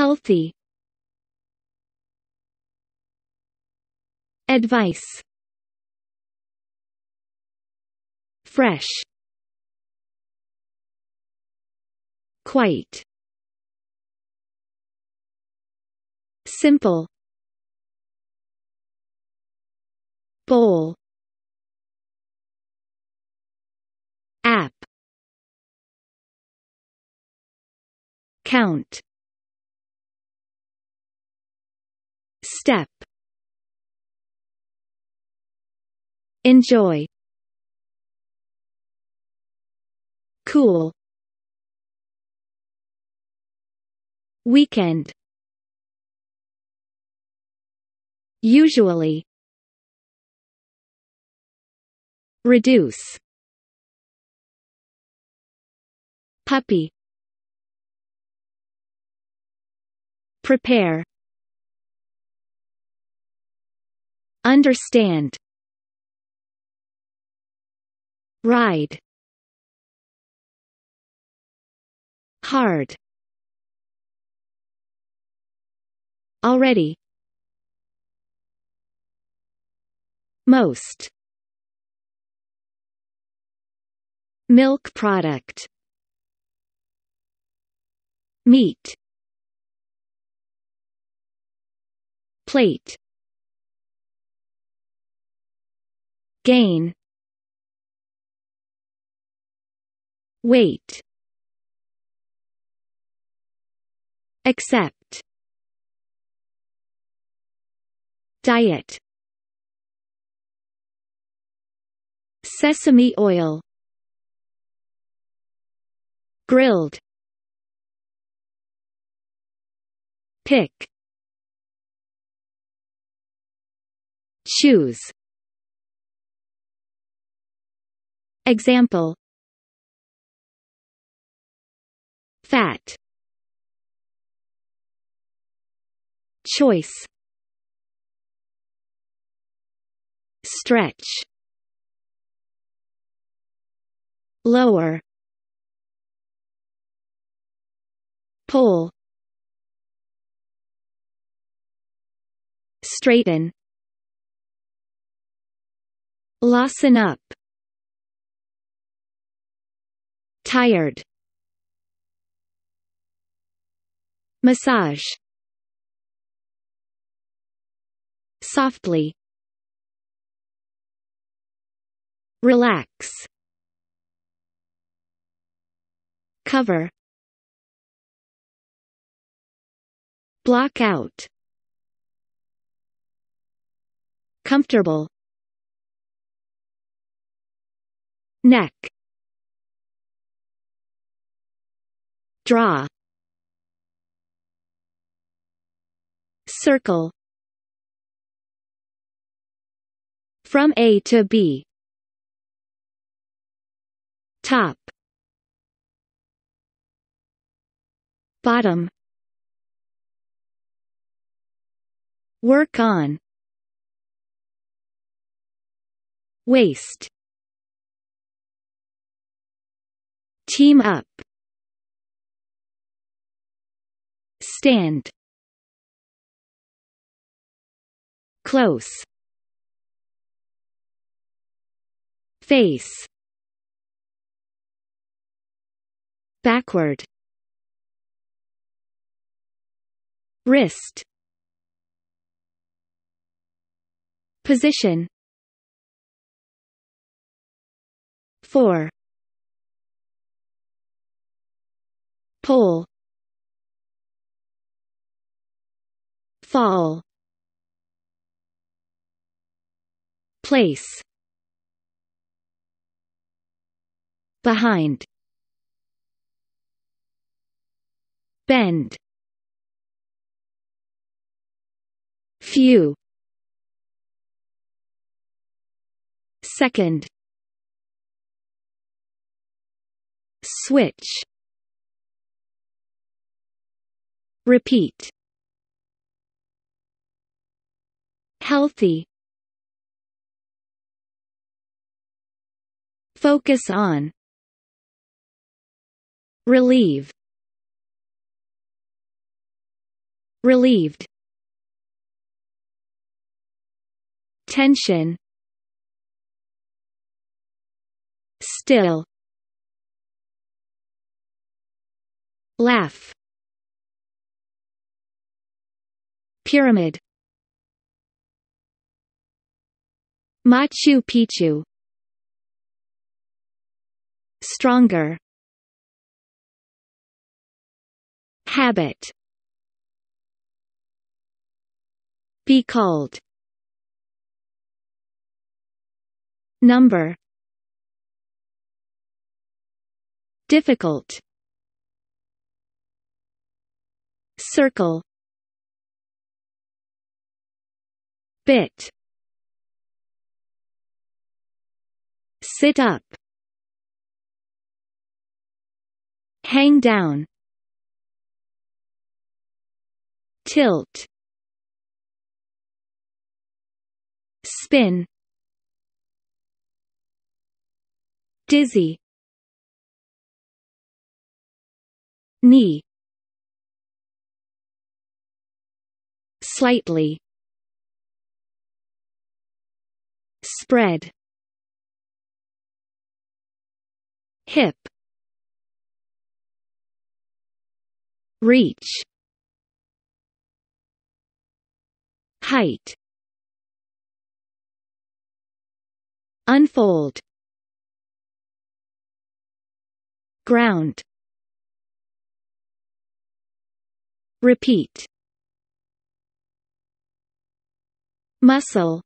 Healthy. Advice. Fresh. Quite. Simple. Bowl. App. Count. Step. Enjoy. Cool. Weekend. Usually. Reduce. Puppy. Prepare. Understand. Ride. Hard. Already. Most. Milk product. Meat. Plate. Gain. Weight. Accept. Diet. Sesame oil. Grilled. Pick. Choose. Example. Fat. Choice. Stretch. Lower. Pull. Straighten. Loosen up Tired. Massage. Softly. Relax. Cover. Block out. Comfortable. Neck Draw Circle From A to B Top Bottom Work on Waste Team up Stand. Close. Face. Backward. Wrist. Position. 4 Pole Fall. Place. Behind. Bend. Few. Second. Switch. Repeat Healthy. Focus on. Relieve relieved. Tension. Still. Laugh. Pyramid Machu Picchu. Stronger. Habit. Be called. Number. Difficult. Circle. Bit sit up hang down tilt spin dizzy knee slightly spread hip reach height unfold ground repeat muscle